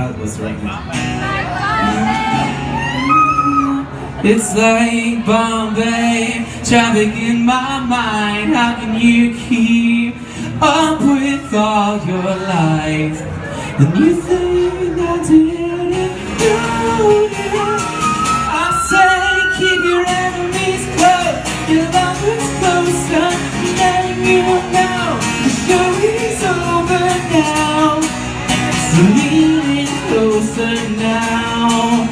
how, the right It's like Bombay, traffic in my mind. How can you keep up with all your lies? And you think I didn't know it. I say keep your enemies close, your lovers closer, letting you know closer now.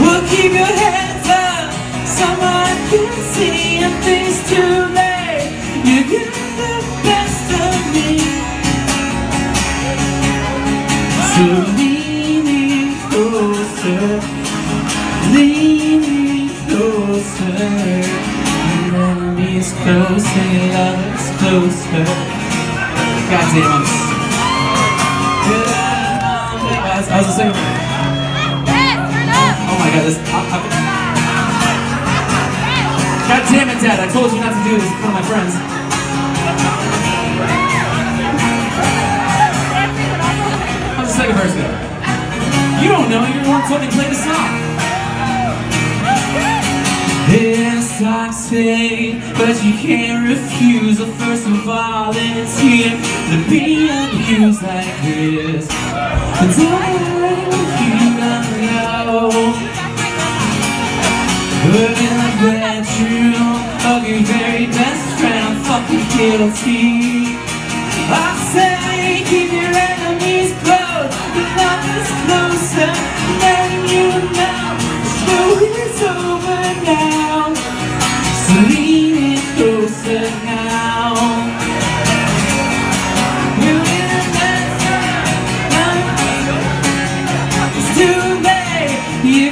Well, keep your hands up, someone can see if it's too late. You get the best of me. So lean in closer, lean in closer. Your enemy's closer, your love's closer. God damn, I'm. s- I was a. Oh my god, this. God damn it, Dad! I told you not to do this in front of my friends. How's the second verse go? You don't know, you're the one told me to play the song. Yes, I say, but you can't refuse the first of volunteer to be abused like this. The guilty. I say, keep your enemies close, your love is closer, letting you know the show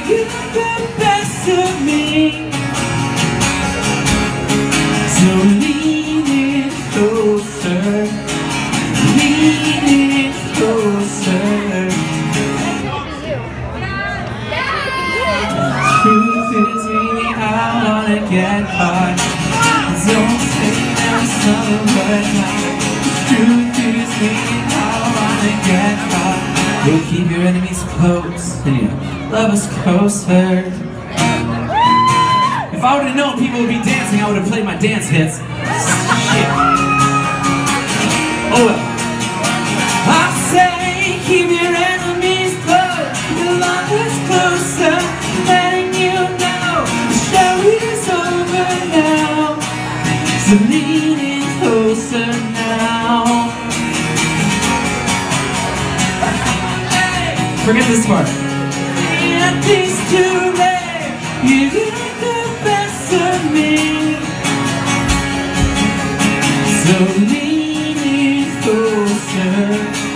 you got the best me. So lean in closer, lean in closer. Truth is I wanna get high. Don't say there's something but You'll keep your enemies close and your lovers closer. If I would have known people would be dancing, I would have played my dance hits. Shit. Oh well. I say keep your Forget this part. So lean in closer.